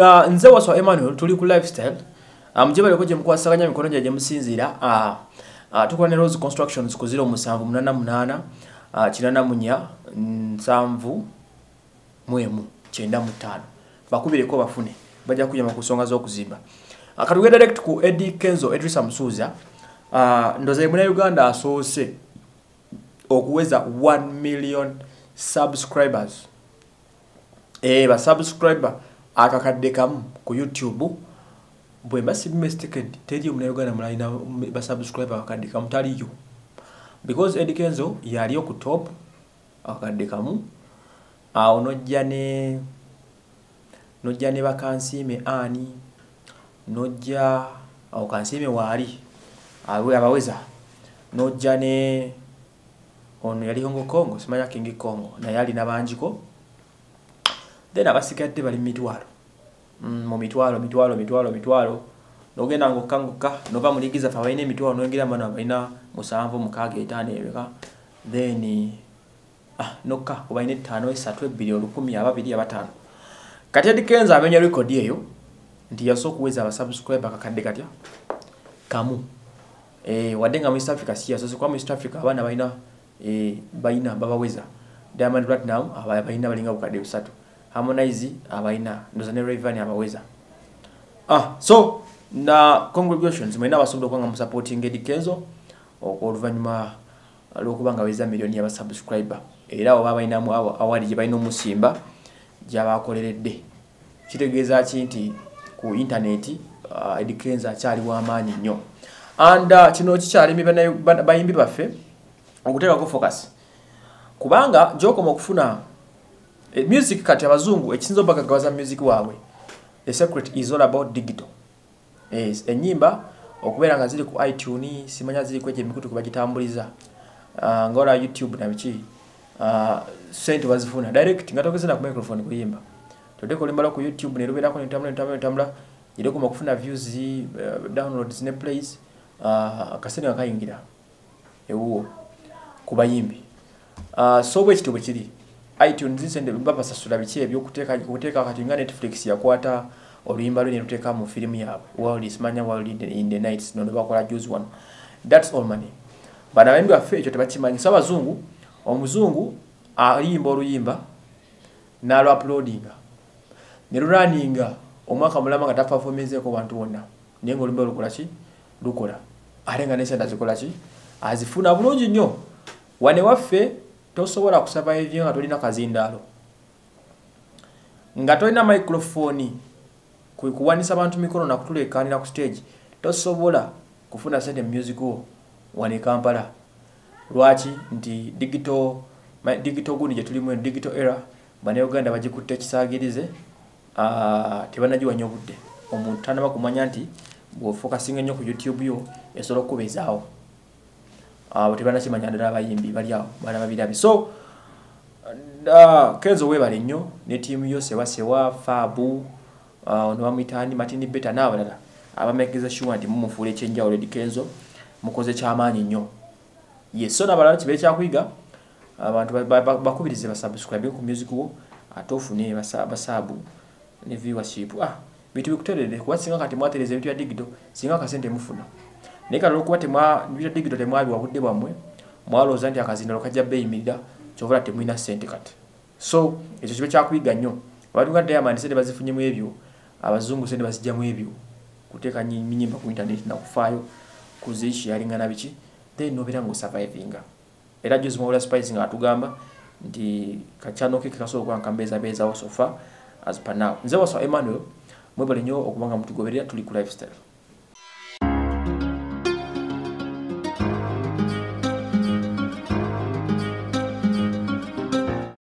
ah, nze waswa emmanuel tuli ku lifestyle. Ah, mujebaleko gye mukwasaganya mikono gye gye musinziira Ah, ah, tukola ne rose constructions ku 0788 kinanamunya nsanvu mwemu kyenda mu ttaano. Bakubireko bafune bajja kuyama ku nsonga z'okuzimba. Katugenda direct ku edi kenzo edrisa musuuza ndoza ye munauganda asoose okuweza 1 million subscribers. Eh ba subscriber akakadde kamu ku youtube bwe mba sibimesteked teri omunauganda mulalina ba subscriber akakadde kamu taliyo. Because Eddie Kenzo yaliyo ku top akakadde kamu. Awo nojja ne nojja ne bakansiime ani nojja awo kansiime waali awe abaweza. Nojja ne ono yali hongo kongo simanya kingi kongo naye alina banjiko. Then abasigadde bali mu mitwalo mu mitwalo mitwalo mitwalo mitwalo nogenda ngokka ngokka. Nova muligiza fe abalina emitwalo noyingira bano abalina musanvu mukaaga etaano ebeka then ah, nokka. Obalina ettaano esatu ebbiri olukumi ababiri abataano kati edikenza amenya rekodi eyo nti yasobola okuweza abasubscribe kakadde katya? Kamu. Eh, wadde nga mu east africa si yasoose kuba mu east africa abaana balina eh, balina babaweza. Diamond platinum aba- balina balinga bukadde busatu harmonize abalina ndoza ne ravan abaweza. Ah, so na congregations mwena abasobola okuba nga musupporting Eddie Kenzo ok- oluvannyuma lw'okuba nga weza miliyoni y'abasubscriber era oba balinamu awa- awali gye balina omusimba gyabakoleredde kitegeeza ki nti ku intaneti uh, Eddie Kenzo akyali w'amaanyi nnyo? And uh, kino kikyalimi bana- bana- bayimbi baffe okuteekako focus. Kubanga gyokoma okufuna music kati abazungu ekisinza obagagawaza music waabwe. The secret is all about digital. Yes, enyimba okubeera nga ziri ku itune simanya ziri kwegyo emikutu kubagitambuliza uh, ngaola youtube nabiki uh, sente bazifuna. Direct nga togeze na ku microphone kuyimba. Todeka olimbala ku youtube nerubeerako netambula netambula netambula irekoma kufuna views uh, downloads ne plays. Uh, akasente nga kayingira ewuwo. Ku bayimbi. Uh, so bwe kityo bwe kiri itunes zisente babasasula biki ebyokuteeka okuteeka kati nga netflix yakwata oluyimba lwe neluteeka mu firimu yaabwe world simanya world in the, nights nono bakola juice one. That's all money. Bana bayimbi baffe ekyo tebakimanyi. So abazungu omuzungu ayimba oluyimba n'alwapulodinga ne luraninga omwaka mulama nga tapafomezeeko bantu bonna. Naye nga oluyimba lukola ki? Lukola. Ate nga nesente azikola ki? Azifuna bulungi nnyo. Wane waffe tosobola kusurvive nga tolina kazindaalo nga tolina microphone kwe kuwanisa bantu mikono nakutulekanira ku stage tosobola kufuna sente mu music wo wane kampala. Lwaki? Nti digital digital gundi gyetulimu eno digital era bannayuganda bagikutte kisaagirize tebanagiwanya obudde. Omuntu tanaba kumanya nti bwofokasinga ennyo ku youtube yo esobola okukubezaawo abo tebanakimanya ddala abayimbi bali awo bana babirabye so kenzo webale nnyo ne tiimu yo sewasewa faabu ono bamwitani matini beta n'abalala abamekeza sure nti mumufuula ekyenjawulo edi kenzo mukoze kyamaanyi nnyo. Yes so n'abalala kibeere kyakuyiga abantu ba- ba- ba- bakubirize basubscribe ku music wo ate ofune basa- basaabu ne viewership. Ah bintu bikuteredde kuba singa kati mwatereza ebintu bya digital singa akasente mufuna naye kati olwokuba bya digital temwabiwa budde bwammwe mwalowooza nti akazindalo kajja beeyimirira kyobola temulina sente kati. So ekyo kibe kyakuyiga nnyo. Abantu nga diamond sente bazifunyemu ebyo abazungu sente bazijjamu ebyo. Kuteeka nyi- minyimba ku internet nakufaayo kuziishi yalingana biki? Then nobeera ngaosurvivinga era juzi mawula spice nga atugamba nti kakyanoke kekasobola okuba nkambeezabeezawo sofa as per now. Nze waswa emmanuel mwebale nnyo okuba nga mutugoberera tuli ku lifestyle